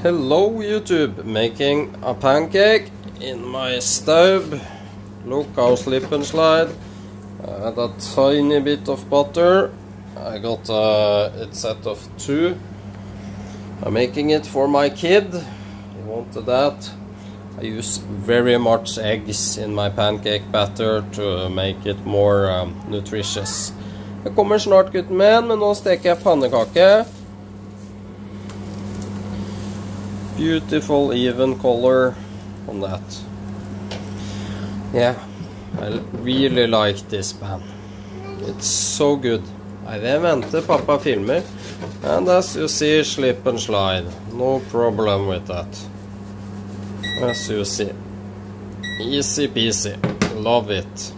Hello YouTube, making a pancake in my stove. Look how slip and slide. I a tiny bit of butter. I got a it set of two. I'm making it for my kid. He wanted that. I use very much eggs in my pancake batter to make it more um, nutritious. Jeg kommer snart, gutten min, men nå steker jeg pannekake. Beautiful even color on that. Yeah, I really like this pan. It's so good. I vil vente pappa filmer. And as you see, slip and slide. No problem with that. As you see. Easy peasy. Love it.